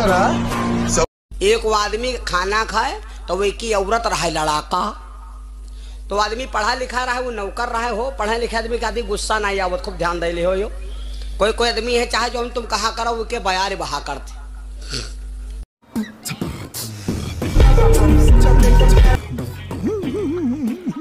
जरा सब... एक आदमी खाना खाए तो वो की औरत रहे लड़ाका। तो आदमी पढ़ा लिखा रहा है, वो नौकर रहे हो पढ़े लिखे आदमी का आदमी गुस्सा नहीं आवत तो खूब ध्यान दे हो, यो। कोई कोई आदमी है, चाहे जो हम तुम कहा करो, वो के बयार बहा करते।